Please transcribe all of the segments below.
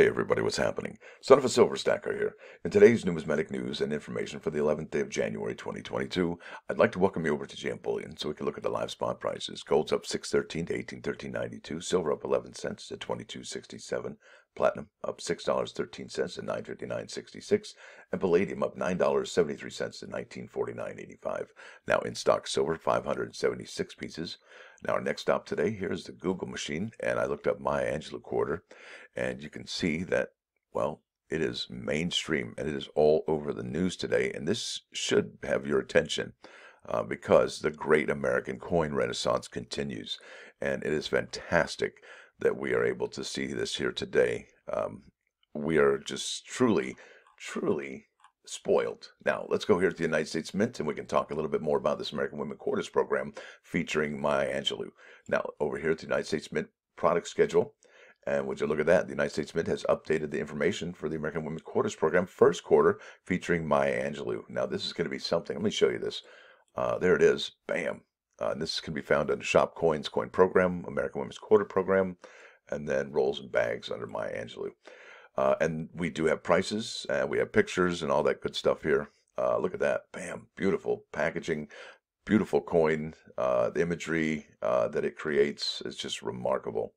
Hey everybody, what's happening? Son of a Silver Stacker here. In today's numismatic news and information for the 11th day of January 2022, I'd like to welcome you over to JM Bullion so we can look at the live spot prices. Gold's up 613 to 1813.92, silver up 11 cents to 22.67, platinum up $6.13 to 959.66, and palladium up $9.73 to 1949.85. Now in stock silver 576 pieces. Now our next stop today here is the Google machine, and I looked up Maya Angelou quarter, and you can see that, well, it is mainstream and it is all over the news today. And this should have your attention uh, because the great American coin renaissance continues. And it is fantastic that we are able to see this here today. Um, we are just truly, truly spoiled. Now, let's go here to the United States Mint and we can talk a little bit more about this American Women Quarters program featuring Maya Angelou. Now, over here at the United States Mint product schedule, and would you look at that? The United States Mint has updated the information for the American Women Quarters Program first quarter featuring Maya Angelou. Now, this is going to be something. Let me show you this. Uh, there it is. Bam. Uh, this can be found under Shop Coins Coin Program, American Women's Quarter Program, and then Rolls and Bags under Maya Angelou. Uh, and we do have prices, and we have pictures and all that good stuff here. Uh, look at that. Bam. Beautiful packaging, beautiful coin. Uh, the imagery uh, that it creates is just remarkable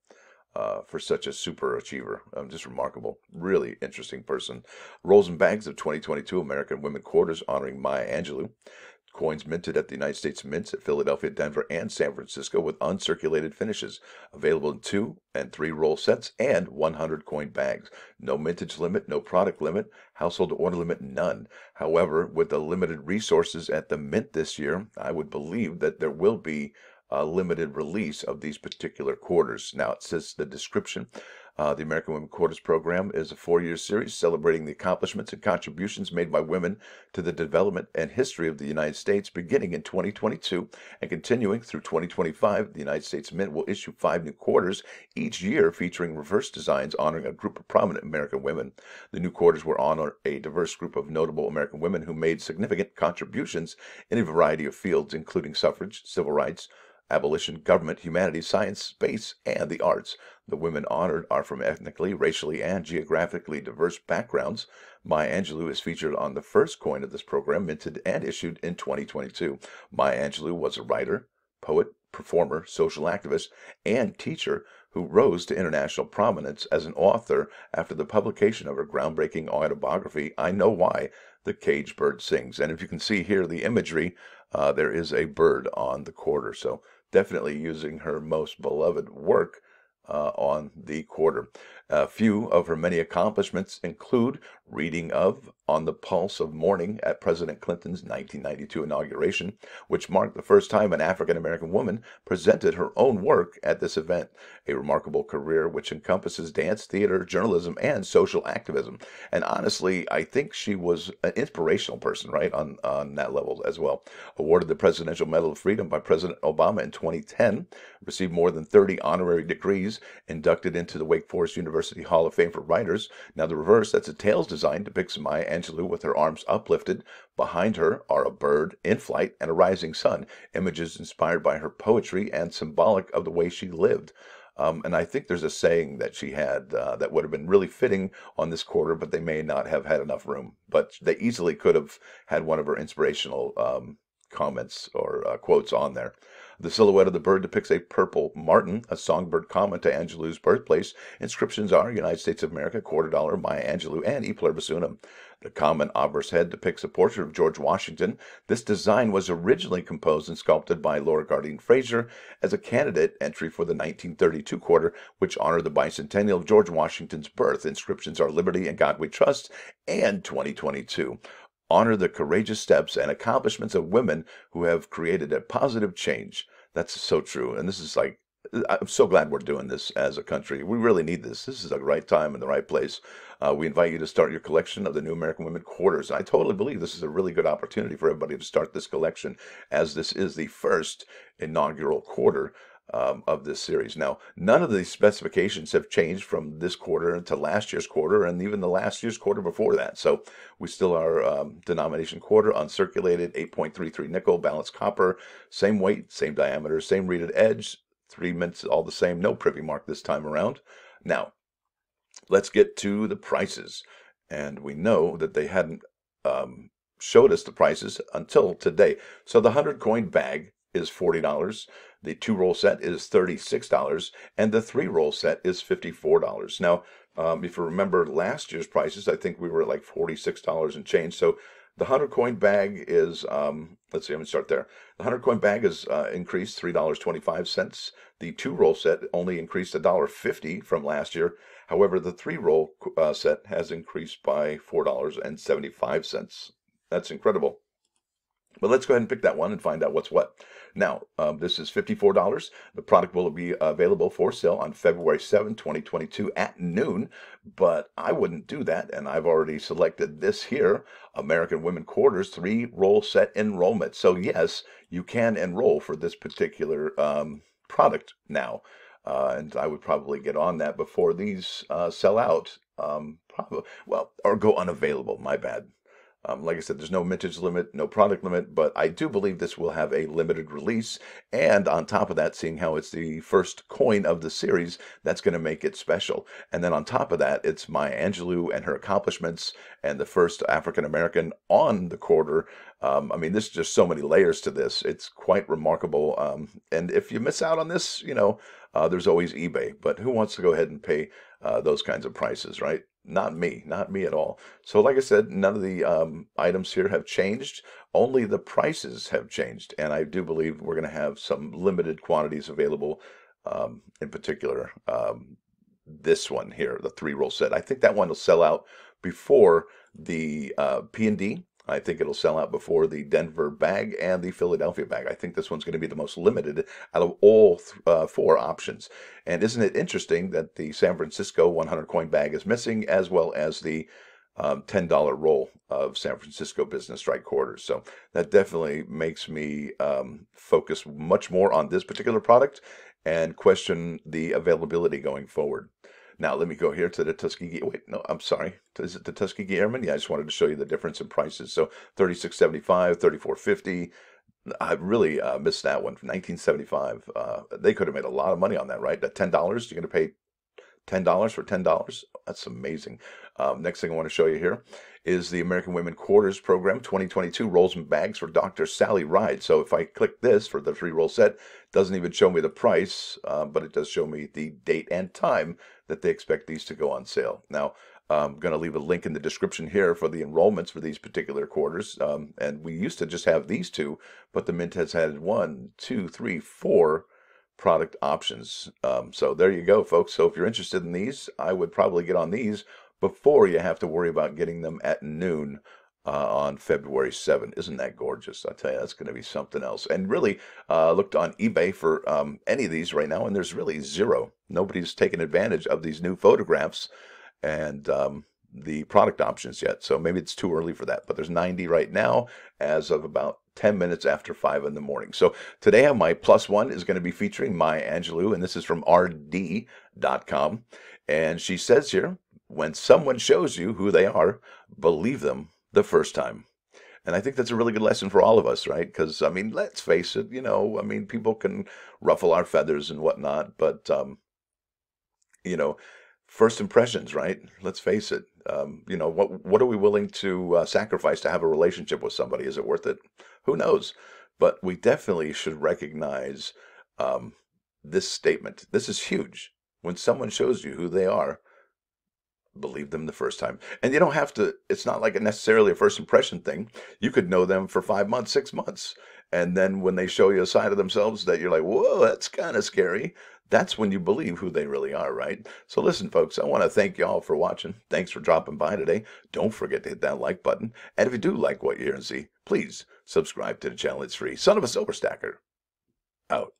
uh, for such a super achiever. Um, just remarkable. Really interesting person. Rolls and Bags of 2022 American Women Quarters honoring Maya Angelou. Coins minted at the United States Mints at Philadelphia, Denver, and San Francisco with uncirculated finishes. Available in two and three roll sets and 100 coin bags. No mintage limit, no product limit, household order limit, none. However, with the limited resources at the Mint this year, I would believe that there will be a limited release of these particular quarters. Now, it says the description. Uh, the American Women Quarters Program is a four year series celebrating the accomplishments and contributions made by women to the development and history of the United States beginning in 2022 and continuing through 2025. The United States Mint will issue five new quarters each year featuring reverse designs honoring a group of prominent American women. The new quarters will honor a diverse group of notable American women who made significant contributions in a variety of fields, including suffrage, civil rights, abolition, government, humanities, science, space, and the arts. The women honored are from ethnically, racially, and geographically diverse backgrounds. Maya Angelou is featured on the first coin of this program, minted and issued in 2022. Maya Angelou was a writer, poet, performer, social activist, and teacher who rose to international prominence as an author after the publication of her groundbreaking autobiography, I Know Why the Caged Bird Sings. And if you can see here the imagery, uh, there is a bird on the quarter. So definitely using her most beloved work uh, on the quarter. A few of her many accomplishments include reading of On the Pulse of Morning at President Clinton's 1992 inauguration, which marked the first time an African American woman presented her own work at this event. A remarkable career which encompasses dance, theater, journalism, and social activism. And honestly, I think she was an inspirational person, right, on, on that level as well. Awarded the Presidential Medal of Freedom by President Obama in 2010, received more than 30 honorary degrees, inducted into the Wake Forest University Hall of Fame for Writers. Now, the reverse, that's a tails design, depicts Maya Angelou with her arms uplifted. Behind her are a bird in flight and a rising sun, images inspired by her poetry and symbolic of the way she lived. Um, and I think there's a saying that she had uh, that would have been really fitting on this quarter, but they may not have had enough room. But they easily could have had one of her inspirational um, comments or uh, quotes on there. The silhouette of the bird depicts a purple martin, a songbird common to Angelou's birthplace. Inscriptions are United States of America, quarter dollar, Maya Angelou, and E pluribus unum. The common obverse head depicts a portrait of George Washington. This design was originally composed and sculpted by Laura Gardin Fraser as a candidate entry for the 1932 quarter, which honored the bicentennial of George Washington's birth. Inscriptions are Liberty and God We Trust and 2022 honor the courageous steps and accomplishments of women who have created a positive change. That's so true. And this is like, I'm so glad we're doing this as a country. We really need this. This is the right time and the right place. Uh, we invite you to start your collection of the New American Women Quarters. I totally believe this is a really good opportunity for everybody to start this collection, as this is the first inaugural quarter um, of this series. Now, none of these specifications have changed from this quarter to last year's quarter and even the last year's quarter before that. So we still are um, denomination quarter, uncirculated, 8.33 nickel, balanced copper, same weight, same diameter, same reeded edge, three mints, all the same, no privy mark this time around. Now, let's get to the prices. And we know that they hadn't um, showed us the prices until today. So the 100 coin bag is $40. The two roll set is $36. And the three roll set is $54. Now, um, if you remember last year's prices, I think we were like $46 and change. So the 100 coin bag is, um, let's see, I'm going to start there. The 100 coin bag is uh, increased $3.25. The two roll set only increased $1.50 from last year. However, the three roll uh, set has increased by $4.75. That's incredible. But let's go ahead and pick that one and find out what's what. Now, um, this is $54. The product will be available for sale on February 7, 2022 at noon, but I wouldn't do that. And I've already selected this here, American Women Quarters three roll set enrollment. So yes, you can enroll for this particular um, product now. Uh, and I would probably get on that before these uh, sell out. Um, probably, well, or go unavailable. My bad. Um, like I said, there's no mintage limit, no product limit, but I do believe this will have a limited release. And on top of that, seeing how it's the first coin of the series, that's going to make it special. And then on top of that, it's Maya Angelou and her accomplishments and the first African American on the quarter. Um, I mean, there's just so many layers to this. It's quite remarkable. Um, and if you miss out on this, you know, uh, there's always eBay. But who wants to go ahead and pay uh, those kinds of prices, right? Not me, not me at all. So, like I said, none of the um, items here have changed. Only the prices have changed, and I do believe we're going to have some limited quantities available. Um, in particular, um, this one here, the three roll set. I think that one will sell out before the uh, P and D I think it'll sell out before the Denver bag and the Philadelphia bag. I think this one's going to be the most limited out of all uh, four options. And isn't it interesting that the San Francisco 100 coin bag is missing, as well as the um, $10 roll of San Francisco business strike quarters. So that definitely makes me um, focus much more on this particular product and question the availability going forward. Now let me go here to the Tuskegee. Wait, no, I'm sorry. Is it the Tuskegee Airman? Yeah, I just wanted to show you the difference in prices. So 36.75, 34.50. I really uh, missed that one from 1975. Uh, they could have made a lot of money on that, right? That ten dollars, you're going to pay ten dollars for ten dollars. That's amazing. Um, next thing I want to show you here is the American Women Quarters Program 2022 rolls and bags for Dr. Sally Ride. So if I click this for the three roll set, doesn't even show me the price, uh, but it does show me the date and time that they expect these to go on sale. Now, I'm going to leave a link in the description here for the enrollments for these particular quarters. Um, and we used to just have these two, but the Mint has had one, two, three, four product options. Um, so there you go, folks. So if you're interested in these, I would probably get on these before you have to worry about getting them at noon uh, on February 7. Isn't that gorgeous? I tell you, that's going to be something else. And really, uh, looked on eBay for um, any of these right now, and there's really zero. Nobody's taken advantage of these new photographs and um, the product options yet. So maybe it's too early for that. But there's 90 right now as of about 10 minutes after 5 in the morning. So today my plus one is going to be featuring Maya Angelou, and this is from rd.com. And she says here, when someone shows you who they are, believe them the first time. And I think that's a really good lesson for all of us, right? Because, I mean, let's face it, you know, I mean, people can ruffle our feathers and whatnot, but, um, you know, first impressions, right? Let's face it. Um, you know, what what are we willing to uh, sacrifice to have a relationship with somebody? Is it worth it? Who knows? But we definitely should recognize um, this statement. This is huge. When someone shows you who they are, believe them the first time. And you don't have to, it's not like a necessarily a first impression thing. You could know them for five months, six months. And then when they show you a side of themselves that you're like, whoa, that's kind of scary, that's when you believe who they really are, right? So listen, folks, I want to thank y'all for watching. Thanks for dropping by today. Don't forget to hit that like button. And if you do like what you hear and see, please subscribe to the channel. It's free. Son of a Silver Stacker, out.